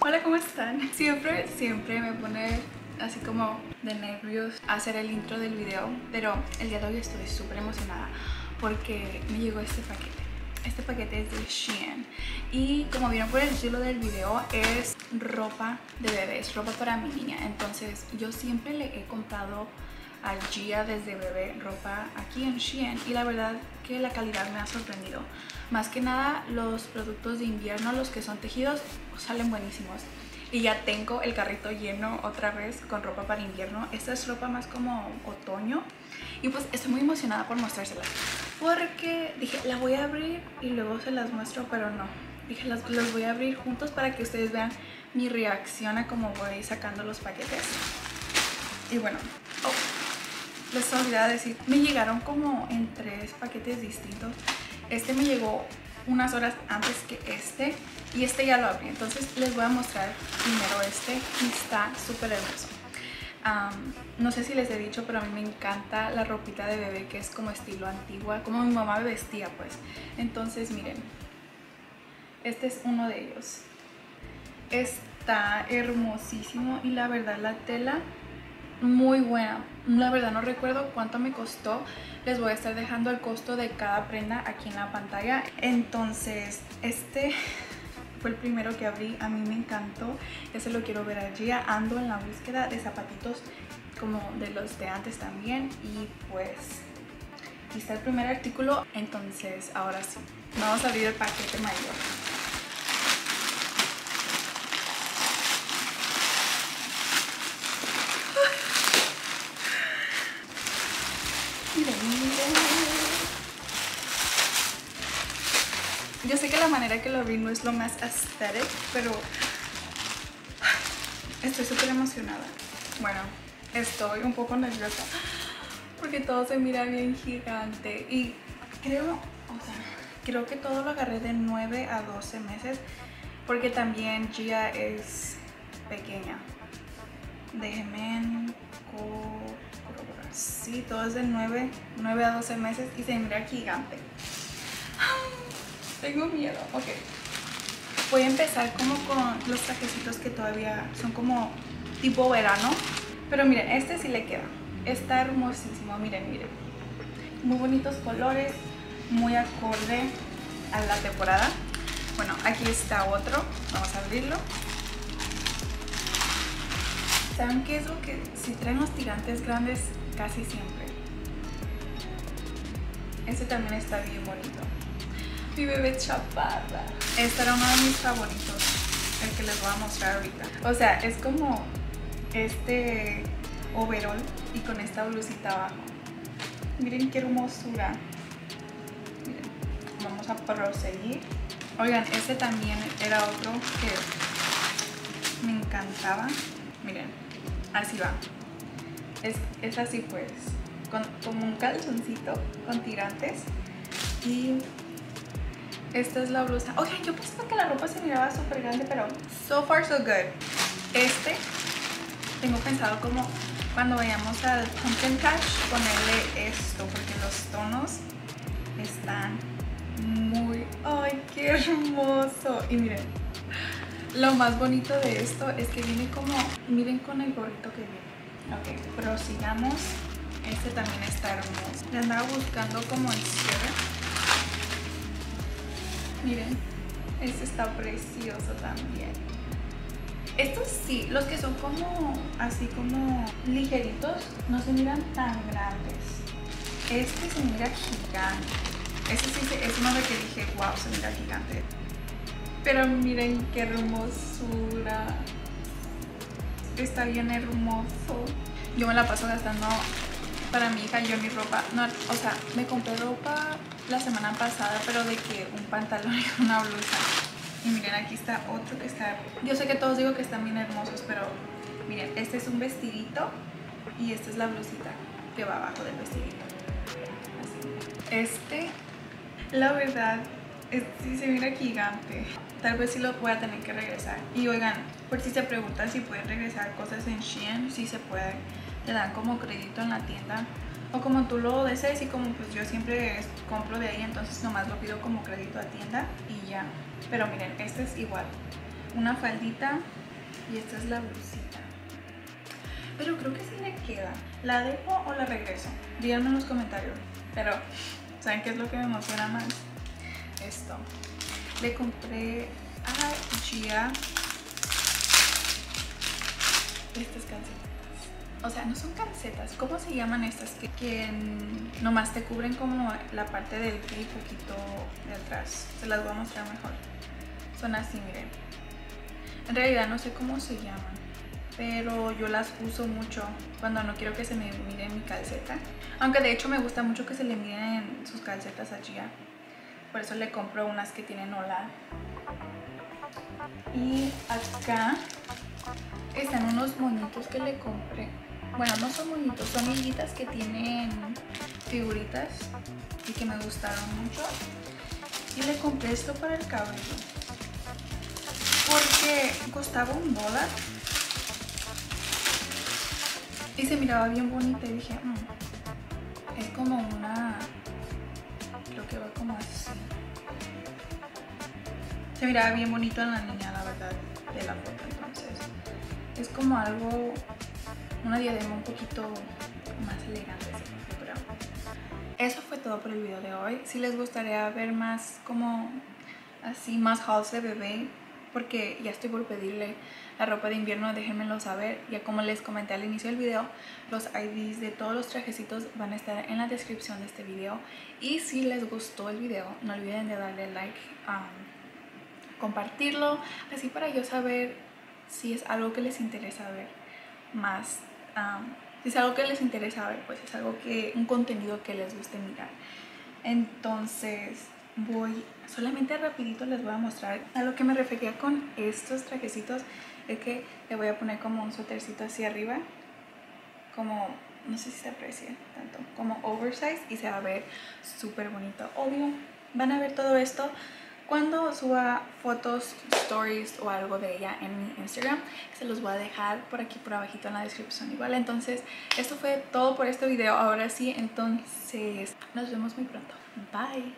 Hola, ¿cómo están? Siempre, siempre me pone así como de nervios hacer el intro del video, pero el día de hoy estoy súper emocionada porque me llegó este paquete. Este paquete es de Shein y como vieron por el título del video es ropa de bebés, ropa para mi niña. Entonces yo siempre le he comprado al Gia desde bebé ropa aquí en Shein y la verdad que la calidad me ha sorprendido. Más que nada los productos de invierno, los que son tejidos, salen buenísimos. Y ya tengo el carrito lleno otra vez con ropa para invierno. Esta es ropa más como otoño. Y pues estoy muy emocionada por mostrárselas. Porque dije, la voy a abrir y luego se las muestro, pero no. Dije, las, voy a abrir juntos para que ustedes vean mi reacción a cómo voy sacando los paquetes. Y bueno, oh, les olvidé decir, me llegaron como en tres paquetes distintos. Este me llegó unas horas antes que este y este ya lo abrí. Entonces les voy a mostrar primero este y está súper hermoso. no sé si les he dicho, pero a mí me encanta la ropita de bebé que es como estilo antigua, como mi mamá me vestía pues. Entonces miren, este es uno de ellos. Está hermosísimo y la verdad la tela muy buena. La verdad no recuerdo cuánto me costó. Les voy a estar dejando el costo de cada prenda aquí en la pantalla. Entonces, este fue el primero que abrí. A mí me encantó. Ese lo quiero ver allí. Ando en la búsqueda de zapatitos como de los de antes también. Y pues, aquí está el primer artículo. Entonces, ahora sí. Vamos a abrir el paquete mayor. Yo sé que la manera que lo vi no es lo más aesthetic, pero estoy súper emocionada. Bueno, estoy un poco nerviosa porque todo se mira bien gigante y creo, o sea, creo que todo lo agarré de 9 a 12 meses porque también Gia es pequeña. Déjenme corroborar. Sí, todo es de 9, 9 a 12 meses y se mira gigante. Tengo miedo. Ok. Voy a empezar como con los trajecitos que todavía son como tipo verano. Pero miren, este sí le queda. Está hermosísimo. Miren, miren. Muy bonitos colores. Muy acorde a la temporada. Bueno, aquí está otro. Vamos a abrirlo. ¿Saben qué es lo que si traen los tirantes grandes casi siempre? Este también está bien bonito mi bebé chaparra. Este era uno de mis favoritos, el que les voy a mostrar ahorita. O sea, es como este overall y con esta blusita abajo. Miren qué hermosura. Miren, vamos a proseguir. Oigan, este también era otro que me encantaba. Miren, así va. Es, es así pues, con, como un calzoncito con tirantes y esta es la blusa. Oigan, yo pensaba que la ropa se miraba súper grande, pero so far so good. Este, tengo pensado como cuando vayamos al Pumpkin Patch ponerle esto, porque los tonos están muy... ¡Ay, qué hermoso! Y miren, lo más bonito de esto es que viene como... Miren con el gorrito que viene. Ok, prosigamos. Este también está hermoso. Le andaba buscando como el cierre Miren, este está precioso también. Estos sí, los que son como así como ligeritos, no se miran tan grandes. Este se mira gigante. Este sí es uno de que dije, wow, se mira gigante. Pero miren qué hermosura. Está bien hermoso. Yo me la paso gastando para mi hija yo mi ropa. No, o sea, me compré ropa la semana pasada, pero de que un pantalón y una blusa. Y miren, aquí está otro que está... Yo sé que todos digo que están bien hermosos, pero miren, este es un vestidito y esta es la blusita que va abajo del vestidito. Este, la verdad, sí se mira gigante. Tal vez sí lo voy a tener que regresar. Y oigan, por si se preguntan si pueden regresar cosas en Shein, sí se puede. Te dan como crédito en la tienda o como tú lo desees y como pues yo siempre compro de ahí, entonces nomás lo pido como crédito a tienda y ya. Pero miren, este es igual. una faldita y esta es la blusita. Pero creo que sí le queda. ¿La dejo o la regreso? Díganme en los comentarios. Pero, ¿saben qué es lo que me emociona más? Esto. Le compré a Gia estas calcetas. O sea, no son calcetas. ¿Cómo se llaman estas? Que, nomás te cubren como la parte del pie poquito de atrás. Se las voy a mostrar mejor. Son así, miren. En realidad no sé cómo se llaman. Pero yo las uso mucho cuando no quiero que se me mire mi calceta. Aunque de hecho me gusta mucho que se le miren sus calcetas a Gia. Por eso le compro unas que tienen hola. Y acá están unos moñitos que le compré. Bueno, no son moñitos, son hilitas que tienen figuritas y que me gustaron mucho. Y le compré esto para el cabello. Porque costaba un dólar. Y se miraba bien bonita y dije, mm, es como una... Creo que va como así. Se miraba bien bonito en la niña, la verdad, de la foto entonces es como algo, una diadema un poquito más elegante, pero eso fue todo por el video de hoy. Si les gustaría ver más como así, más hauls de bebé, porque ya estoy por pedirle la ropa de invierno, déjenmelo saber. Ya como les comenté al inicio del video, los IDs de todos los trajecitos van a estar en la descripción de este video. Y si les gustó el video, no olviden de darle like, compartirlo, así para yo saber si es algo que les interesa ver más, si es algo que les interesa ver, pues es algo que, un contenido que les guste mirar. Entonces voy, solamente rapidito les voy a mostrar a lo que me refería con estos trajecitos, es que le voy a poner como un suétercito así arriba, como, no sé si se aprecia tanto, como oversize y se va a ver súper bonito. Obvio, van a ver todo esto cuando suba fotos, stories o algo de ella en mi Instagram, se los voy a dejar por aquí por abajito en la descripción igual. Entonces, esto fue todo por este video. Ahora sí, entonces nos vemos muy pronto. Bye.